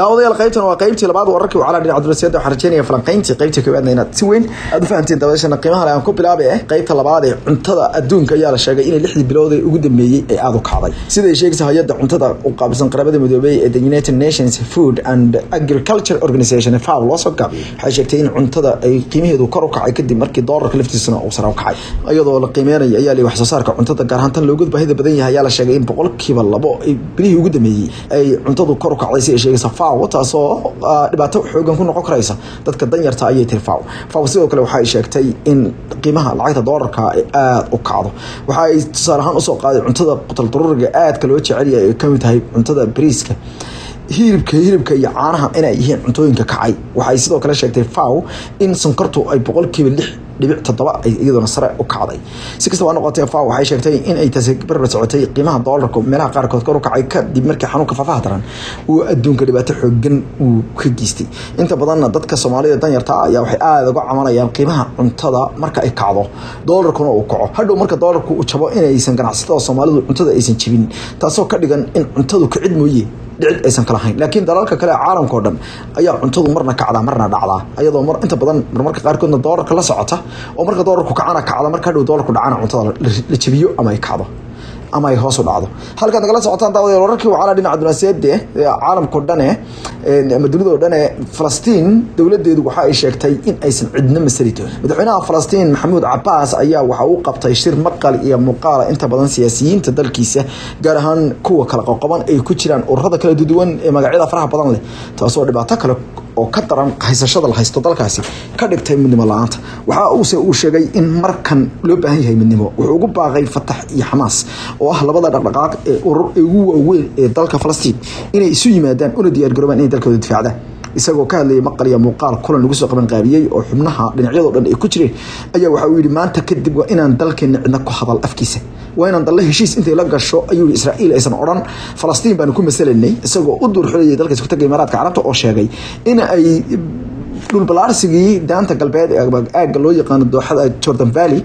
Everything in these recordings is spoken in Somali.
daawadayaal qaybtan waa qaybtii labaad wararkii wacala dhinaca dulasiyada waxaan rajeynaya falanqayntii qaybta koowaadna inaad si weyn aad u fahamteen daawadayaashana qiimaha le aan ku bilaabay ah qaybta labaad ee cuntada adduunka ayaa la sheegay inay lixdii bilood ee ugu dambeeyey ay aada u kacday siday sheegaysa hay'adda cuntada u qaabilsan qaramada midoobey ee the united nations food and agriculture organization faw loo soo gaabiyey waxay sheegtay in cuntada ay qiimaheedu kor u kacay kadib markii doolarka laftiisana uu sare u kacay. Iyadoo la qiimeynaya ayaa li wax soo saarka cuntada gaar ahaan tan loogu baahida badan yahay ayaa la sheegay in boqolkiiba labo bilihii ugu dambeeyey ay cuntadu kor u kacday si ay sheegaysa faw taasoo dhibaato xoogan ku noqon karaysa dadka danyarta ayay tiri faw. Faw sidoo kale waxa ay sheegtay in qiimaha lacagta doolarka ay aada u kacdo waxa ay tusaale ahaan u soo qaaday cuntada qutaldaruriga aadka loo jecelyahay ay ka mid tahay cuntada bariiska hilibka hilibka iyo caanaha inay yihiin cuntooyinka kacay. Waxay sidoo kale sheegtay faw in sonkortu ay boqolkiiba lix dhibic toddoba ay iyaduna sare u kacday. Si kastaba noqotee faw waxay sheegtay in ay taasi barbar socotay qiimaha doolarka meelaha qaarkood kor u kacay kadib markii xanuunka faafaha daran uu adduunka dhibaato xoogan uu ka geystay. Inta badanna dadka soomaalida danyarta ah ayaa waxay aada uga camanayaan qiimaha cuntada marka ay kacdo. Doolarkuna uu kaco. Hadhow marka doolarku uu jabo inaysan ganacsatada soomaalidu cuntada aysan jibin taasoo ka dhigan in cuntadu kacid mooye dhicid aysan kala hayn laakiin dalalka kale caalamka oo dhan ayaa cuntadu marna kacdaa marna dhacdaa ayadoo mar inta badan marmarka qaarkoodna doolarka la socota oo marka doolarku kacana kacda marka hadhow doolarku dhacana cuntada la jabiyo ama ay kacdo ama ay hoos u dhacdo. Halkaad nagala socotaan daawadayaal wararkii wacala dhinaca dunaasiyade caalamkao dhane ama dunida oo dhane falastiin dowladeedu waxa ay sheegtay in aysan masali doonin. Madaxweynaha falastiin maxamuud cabaas ayaa waxa uu qabtay shir maqal iyo muuqaala inta badan siyaasiyiinta dalkiisa gaar ahaan kuwa kala qoqoban ay ku jiraan ururada kala duwan ee magacyada faraha badan leh taasoo dhibaato kale oo ka daran haysashada la haysto dalkaasi ka dhigtay midnimo la'aanta. Waxa uuse uu sheegay in markan loo baahan yahay midnimo. Wuxuu ugu baaqay fatax iyo xamaas oo ah labada dhaqdhaqaaq ee urur ugu waaweyn ee dalka falastiin. Inay isu yimaadaan una diyaargaroobaan inay dalkooda difaacdaan isagoo ka hadlayay maqal muuqaal kulan lagu soo qaban qaabiyey oo xubnaha dhinacyadoo dhan ay ku jireen ayaa waxa uu yidhi maanta kadib waa inaan dalkeena cidna ku hadal afkiisa. Waa inaan dalle heshiis intay la gasho ayuu yihi israa'iil aysan odhan falastiin baanu ku masalanay isagoo u duurxulayay dalka isku taga imaaraadka carabta oo sheegay in ay dhulbalaarsigii daanta galbeed aagga loo yaqaano dooxada jordan valley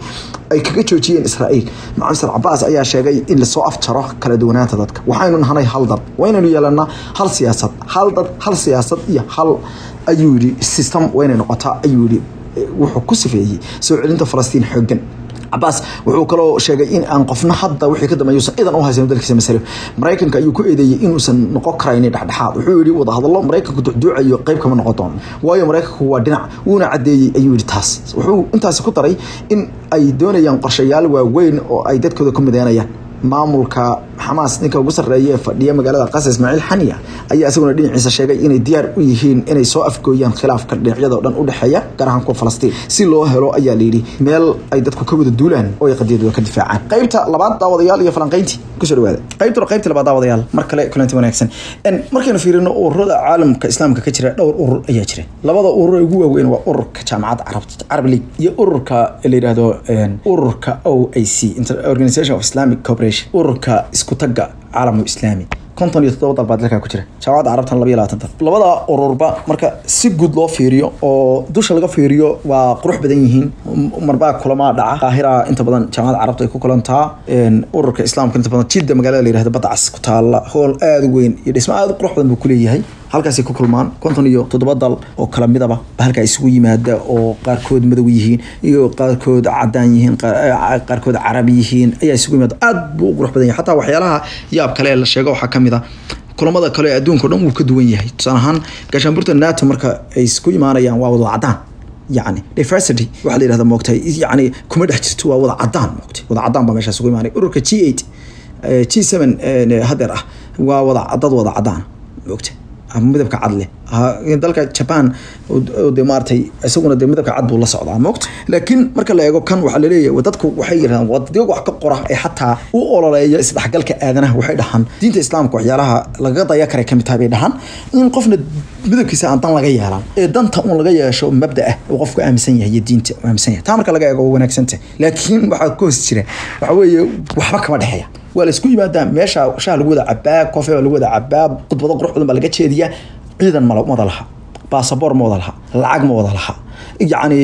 ay kaga joojiyeen israa'iil. Macamsar cabaas ayaa sheegay in la soo afjaro kala duwanaanta dadka. Waxaynu nahanay hal dad waynaynu yeelanaa hal siyaasad. Hal dad hal siyaasad iyo hal ayuu yidhi system waynay noqotaa ayuu wuxuu ku sifeeyey soo celinta falastiin xoogan cabaas wuxuu kaloo sheegay in aan qofna hadda wixii ka dambeeyuusan ciidan u haysan dalkiisa masalo maraykanka ayuu ku eedeeyey inuusan noqon karaynin dhexdhexaad. Wuxuu yidhi wadahadallo maraykanku ducduucayo qayb kama noqon doono waayo maraykanku waa dhinac wuuna caddeeyey ayuu yidhi taas. Wuxuu intaasi ku daray in ay doonayaan qorshayaal waaweyn oo ay dadkooda ku mideynayaan maamulka xamaas ninka ugu sarreeya ee fadhiya magaalada qasa ismaaciil xaniya ayaa isaguna dhinaciisa sheegay inay diyaar u yihiin inay soo afgooyaan khilaafka dhinacyada o dhan u dhexeeya gaar ahaan kuwa falastiin. Si loo helo ayaa layidhi meel ay dadku ka wada duulaan oo ay qadiyadooda ka difaacaan. Qaybta labaad daawadayaal iyo falanqayntii ku soo dhawaada qaybtuna qaybta labaad daawadayaal mar kale kulanti wanaagsan. Markaynu fiirino ururada caalamka islaamka ka jira dhowr urur ayaa jira. Labada urur ee ugu waaweyn waa ururka jaamacadda carabta carab league iyo ururka la yidhaahdo ururka o i c organization of islamic corporation ururka isku tagga caalamu islaami. Konton iyo toddoba dal baa dalkaa ku jira. Jaamacadda carabtan laba iyo labaatan dal labada ururba marka si guud loo fiiriyo oo dusha laga fiiriyo waa qurux badan yihiin. Marbaa kulamaa dhaca. Qaahira inta badan jaamacadda carabta ay ku kulantaa. Ururka islaamka inta badan jidda magaalada la yiraahdo badda cas ku taala hool aada u weyn iyo dhismo aada u qurux badan buu kuleeyahay halkaasay ku kulmaan konton iyo toddoba dal oo kala midaba halkaa isugu yimaada oo qaarkood madow yihiin iyo qaarkood cadaan yihiin qaarkood carabi yihiin ayaa isugu yimaada. Aada buu u qurux badan yahay. Xataa waxyaalaha yaab kale ee la sheego waxaa ka mid a kulamada kale ee adduunka o dhan wuu ka duwan yahay. Tusaale ahaan gaashaanburta nato marka ay isku imaanayaan waa wada cadaan yani diversity waxaa la yirahda moogtay yani kuma dhex jirto waa wada cadaan moogtay wada cadaan baa meeshaas ugu imaanay. Ururka g eight g seven hadeer ah waa wada dad wada cadaan moogtay midabka cad leh. Dalka jaban de isaguna de midabka cad buu la socdaa moogta laakiin marka la eego kan waxaa la leeyahay dadku waxay yirahdaan wadiyo wax ka qora ee xataa u ololeeya isdhexgalka aadanaha waxay dhahaan. Diinta islaamka waxyaalaha lagaga daya karay ka mid tahay bay dhahaan. In qofna midabkiisa aan dan laga yeelan ee danta un laga yeesho mabda ah uu qofku aaminsan yahay iyo diinta aaminsan yahay. Taa marka laga eego waa wanaagsantah laakiin waxaa ka hoos jira waxa weeye waxba kama dhexeeya waa la isku yimaadaa meesha shaha lagu wada cabaa kofe lagu wada cabaa khudbado qurux badan baa laga jeediyaa. Ciidan mal wada laha. Baasaboor ma wada laha. Lacag ma wada laha. Yacni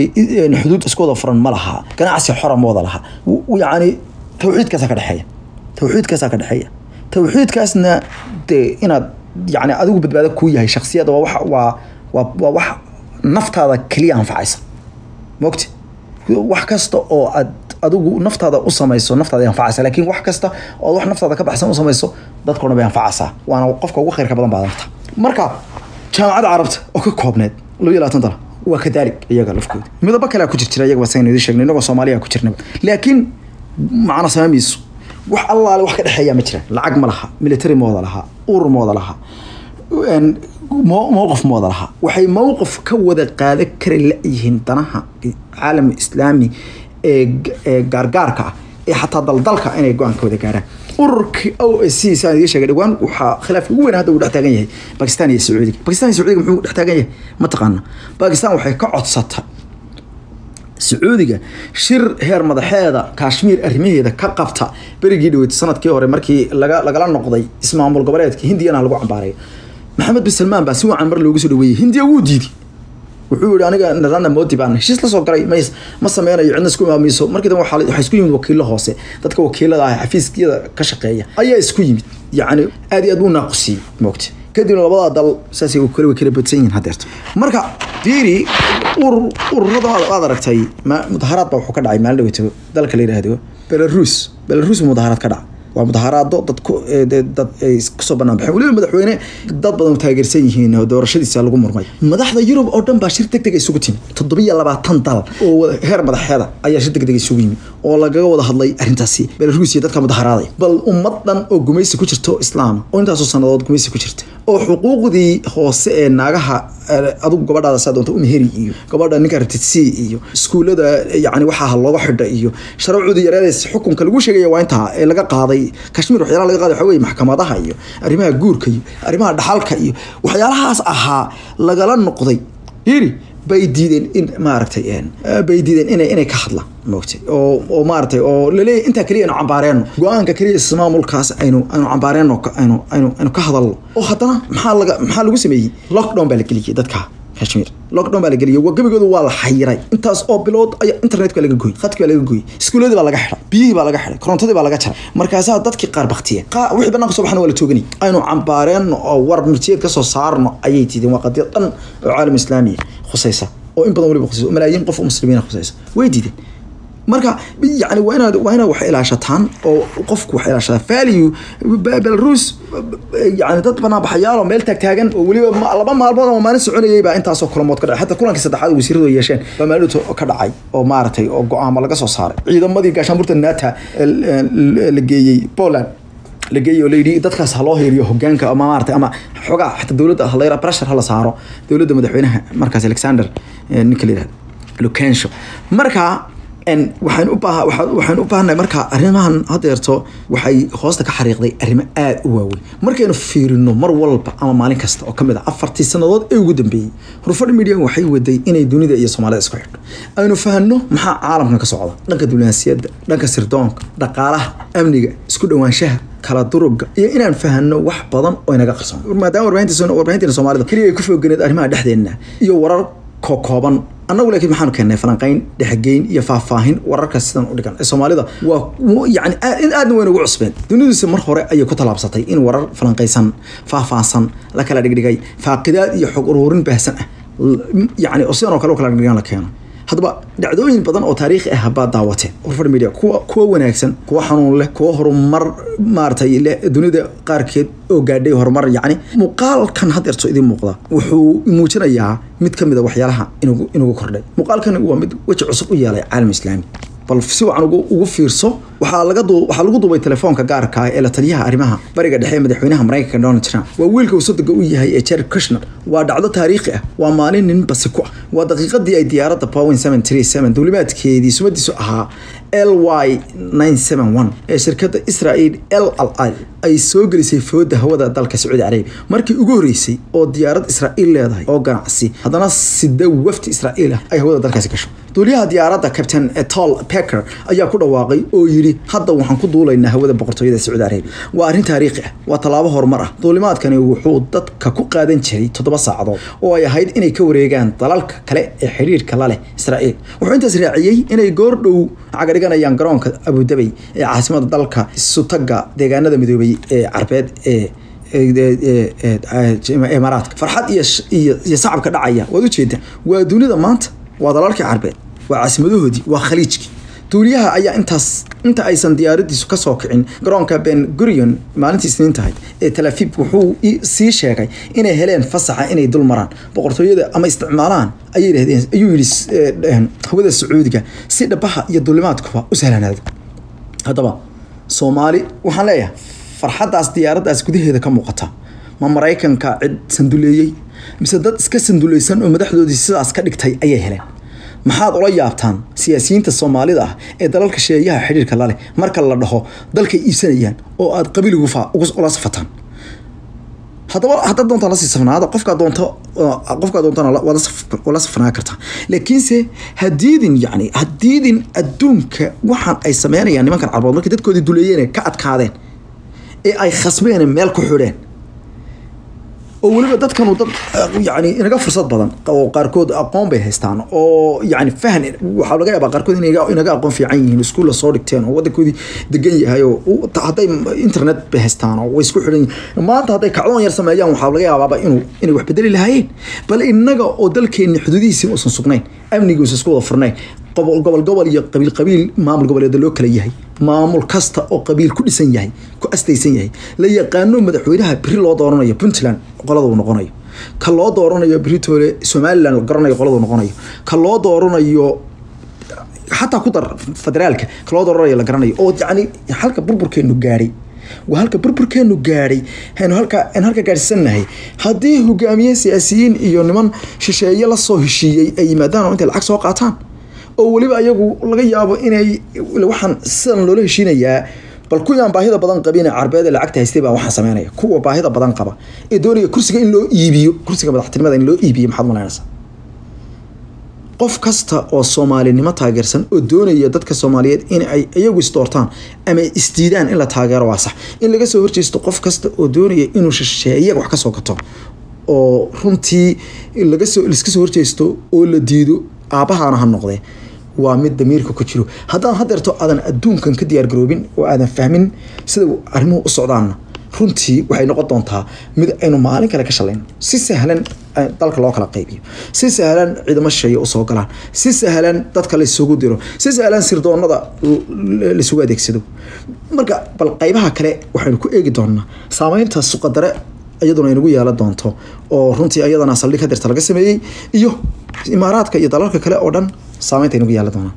xuduud isku furan ma laha. Ganacsi xora ma laha. Yacni tawxiidkaasaa ka dhexeeya. Tawxiidkaasaa ka dhexeeya. Tawxiidkaasna dee inaad yani adigu badbaado kuu yahay wax waa waa waa wax naftaada keliya anfacaysa. Mogti wax kasta oo aad adigu naftaada u samayso naftaada anfacaysa laakiin wax kasta oo wax naftaada ka baxsan u samayso dadka dhan bay waana qofka ugu khayrka badan aragta marka jaamacadda carabta oo ka koobneed laba iyo labaatan dala waa kadaalik iyaga lafkooda. Midabo kalea ku jir iyaga basaynu idin sheegnay inagoo soomaaliya ku jirnaba. Laakiin macna saamiisu wax allaale wax ka dhexeeya ma jiraan. Lacag ma laha military ma wada laha urur ma wada laha mowqif ma wada laha. Waxay mowqif ka wada qaadan kara la-yihiin danaha caalam islaami gaargaarka ah ee xataa daldalka inay go'aan ka wada gaaraan. Ururkii o s c saan idiin sheegay dhawaan waxaa khilaafka ugu weyn hadda uu dhex taagan yahay bakistan iyo sacuudiga. Bakistan iyo sacuudiga muxuu dhex taagan yahay? Mataqaana bakistan waxay ka codsata sacuudiga shir heer madaxeeda kashmiir arrimaheeda ka qabta berigii dhaweyd sannadkii hore markii laga lagala noqday ismaamul goboleedka hindiyana lagu cambaarayo maxamed bin salmaan baa si wacan mar loogu soo dhaweeyey hindiya wuu diiday wuxuu yihi aniga narana modi baan heshiis la soo galay may ma sameynayo cidna isku imaamiso markii dambe waxaa isku yimid wakiilo hoose. Dadka wakiilada ah xafiiskiyada ka shaqeeya ayaa isku yimid. Yacni aad iyo aad buu naaqusiyey moogta kadibna labadaa dal saasay kale way kala badsan yihiin haddeerto marka fiiri urur ururada aad aragtay mudaharaad baa wuxuu ka dhacay maalin dhaweyto dalka la yidhaahdo. Belarus. Belarus mudaharaad ka dhaca waa mudaharaado dad dad ay ku soo banaan baxeen. Weliba madaxweyne dad badan taageersan yihiin oo doorashadiisa lagu murmay. Madaxda yurub oo dhan baa shir deg deg isugu timi. Toddobiyo labaatan dal oo heer madaxeeda ayaa shir deg deg isugu yimi oo lagaga wada hadlay arrintaasi. Belarus iyo dadka mudaharaaday bal ummad dhan oo gumaysi ku jirto islaama oo intaasoo sannadood gumaysi ku jirta oo xuquuqdii hoose ee naagaha adigu gabadhaada saa doonta umeheri iyo. Gabadha ninka ratidsi iyo iskuullada yani waxaa looga xidha iyo sharacudi yareedays xukunka lagu sheegaya waa intaa ee laga qaaday kashmiir waxyaalaha laga qaaday waxa maxkamadaha iyo arrimaha guurka iyo arrimaha dhaxalka iyo waxyaalahaas ahaa lagala noqday. Yiri bay diideen in maaragtay bay diideen inay inay ka hadlaan moogtay oo oo maaragtay oo laleeyahy intaa keliya aynu cambaareenno go'aanka keliya ismaamulkaas aynu aynu cambaareenno aynu aynu aynu ka hadalno. Oo haddana maxaa laga maxaa lagu sameeyey? Lockdown baa la geliyey dadka kashmiir lockdown baa la geliyey gebigoodu waa la xayiray intaas oo bilood ayaa internetka laga gooyey khadki baa laga gooyey iskuuladii baa laga xidhay biyihii baa laga xidhay korontadii baa laga jaray markaasaa dadkii qaar baktiyeen wixii banaanka soo baxna waa la tooganay aynu cambaareenno oo war mirtiyeed ka soo saarno ayay diideen waa qadiyad dhan oo caalam islaamiya khusaysa oo in badan waliba khusaysa malaayiin qof oo muslimiina khusaysa way diideen marka yani waa inaad waa inaad wax ilaashataan oo qofku wax ilaashataa value belarus yani dad banaabaxayaal oo meel taagtaagan oo weliba laba maalmood oo maalin soconayay baa intaasoo kulamood ka dhacay. Hataa kulankii saddexaad wasiiradu ay yeesheen baa maalin ka dhacay oo maaragtay oo go'aamo laga soo saaray. Ciidamadii gaashaanburta nata la geeyey poland la geeyay oo la yidhi dadkaas ha loo hiiriyo hogaanka ama maarata ama xoogaa xataa dowladda ha la yara pressure ha la saaro. Dowladda madaxweynaha markaas alexander ninka la yidhahdo lukensho marka waxaan u baaha waxaan u baahannahay marka arrimahan hadeerto waxay hoosta ka xariiqday arrimo aada u waaweyn. Markaynu fiirino mar walba ama maalin kasta oo ka mid ah afartii sannadood ee ugu dambeeyey rufadh media waxay waday inay dunida iyo soomaalida isku xidho aynu fahanno maxaa caalamkan ka socda? Dhanka diblomaasiyadda dhanka sirdoonka dhaqaalaha amniga isku dhowaanshaha kala duruga iyo inaan fahanno wax badan oo inaga qarsoon. Maadaama warbaahinteena soomaalida keliya ay ku fogeneed arrimaha dhexdeenna iyo warar kokooban annagu laakiin maxaanu keennay falanqayn dhexgeyn iyo faahfaahin wararka sidan u dhigan ee soomaalida. Waa yani aadna wayna ugu cusbeen. Dunidiisa mar hore ayay ku tallaabsatay in warar falanqaysan faahfaahsan la kala dhigdhigay faaqidaad iyo xog uruurin baahsan ah. Yani oo sidan oo kale u kala dhigdhigan la keeno haddaba dhacdooyin badan oo taariikhi ah baa daawateen urfar media kuwa kuwa wanaagsan kuwa xanuun leh kuwa horumar maaratay leh dunida qaarkeed oo gaadhay horumar yacni muuqaalkan hadeerto idiin muuqda wuxuu muujinayaa mid ka mid a waxyaalaha inugu inugu kordhay. Muuqaalkan waa mid weji cusub u yeelay caalam islaami bal si wacan ugu fiirso waxaa lagu duubay telefoonka gaarka ah ee la taliyaha arrimaha bariga dhexe ee madaxweynaha maraykanka donald trump. Waa wiilka uu sodoga u yahay ee jared kushner. Waa dhacdo taariikhi ah waa maalin nin basi ku ah. Waa daqiiqadii ay diyaaradda powin duulimaadkeedii sumadiisu ahaa l y ee shirkadda israel l l ay soo gelisay fooda hawada dalka sacuudi carabiya. Markii ugu horreysay oo diyaarad israa'iil leedahay oo ganacsi haddana sida wafdi israa'iil ah ay hawada dalkaasi gasho duuliyaha diyaaradda captain etol pecker ayaa ku dhawaaqay oo yidhi hadda waxaan ku duulaynaa hawada boqortooyada sacuudi carabiya waa arrin taariikhi ah waa tallaabo horumar ah. Duulimaadkani wuxuu dadka ku qaadan jiray toddoba saacadood oo ay ahayd inay ka wareegaan dalalka kale ee xiriirka la leh israa'iil. Wuxuu intaas raaciyey inay goor dhow cagadhiganayaan garoonka abudabey ee caasimada dalka sutaga deegaanada midoobay ee carbeed ee imaaraadka. Farxad iyo sacabka dhacaya waad ujeeda waa dunida maanta waa dalalkii carbeed waa caasimadahooodii waa khaliijkii duuliyaha ayaa intaas inta aysan diyaaradiisu ka soo kicin garoonka ben gurion maalintii isniin ee talafib wuxuu sii sheegay inay heleen fasaxa inay dul maraan. Boqortooyada ama isticmaalaan ayay yidhahdeen ayuu yidhi hawada sacuudiga si dhabaha iyo duulimaadkuba u sahlanaado. Haddaba soomaali waxaan leeyahay farxaddaas diyaaraddaas gudaheeda ka muuqata. Ma maraykanka cid sanduleeyey? Mise dad iska sanduleysan oo madaxdoodii sidaas ka dhigtay ayay heleen maxaad ula yaabtaan siyaasiyiinta soomaalida ah ee dalalka sheeyaha xidhiirka laleh marka la dhaho dalkay iibsanayaan oo aad qabiil ula safataan haddaba haddaad doontaan la sii safnaada qofkaa doonto qofkaa doontana waa la kartaa. Laakiinse hadiidin yani hadiidin adduunka waxaan ay sameynayaan nimankan carbood markii dadkoodii duleeyeen ka adkaadeen ee ay khasbeen meel ku xidheen oo weliba dadkanu dad yani inaga fursad badan oo qaarkood aqoon bay haystaan oo yani fahan waxaa laga yaabaa qaarkood in inaga aqoon fiican yihiin iskuulla soo dhigteen oo wadankoodii degan yahay oo hadday internet bay haystaan oo way isku xidhan yihiin. Maanta hadday kacdoon yar sameeyaan waxaa laga yaabaaba inuu inay wax bedeli lahaayeen bal inaga oo dalkeenni xuduudihiisii uusan sugnayn amnigiisa isku wada furnayn gobol gobol iyo qabiil qabiil maamul goboleeda loo kala yahay. Maamul kasta oo qabiil ku dhisan yahay ku astaysan yahay la yaqaano madaxweynaha beri loo dooranayo puntland qolada uu noqonayo. Ka loo dooranayo britole somaliland la garanayo qolada uu noqonayo. Ka loo dooranayo xataa ku dar federaalka ka loo dooranayo la garanayo. Oo yacni halka burburkeenu gaadhay waa halka burburkeenu gaadhay aynu halka aynu halka gaadhsannahay haddii hogaamiye siyaasiyiin iyo niman shisheeye la soo heshiiyey ay yimaadaan oo intay lacag soo qaataan oo weliba ayagu laga yaabo inay waxaan sidan loola heshiinayaa bal kuwaan baahida badan qabin ee carbeed ee lacagta haystay baa waxaan sameynaya. Kuwa baahida badan qaba. Ee doonaya kursiga in loo iibiyo kursiga madaxtinimada in loo iibiyo maxaad malaynaysaa? Qof kasta oo soomaalinimo taageersan oo doonaya dadka soomaaliyeed in ay iyagu isdoortaan ama isdiidaan in la taageero waa sax. In laga soo horjeesto qof kasta oo doonaya inuu shisheeyaga wax ka soo gato oo runtii lagasoo liska soo horjeesto oo la diido aabbahaana ha noqdee waa mid damiirka ku jiro. Haddaan hadeerto aadan adduunkan ka diyaar garoobin oo aadan fahmin sida arrimuhu u socdaanna runtii waxay noqon doontaa mid aynu maalin kale ka shalayno si sahlan dalka loo kala qaybiyo. Si sahlan ciidamo shisheeye u soo galaan. Si sahlan dadka laysugu diro. Si sahlan sirdoonada laisugu adeegsado. Marka bal qaybaha kale waxaynu ku eegi doonaa saameynta suqadare iyaduna inagu yeelan doonto oo runtii iyadana saldhig hadeerta laga sameeyey iyo imaaraadka iyo dalalka kale oo dhan saameynta inagu yeelan doonaa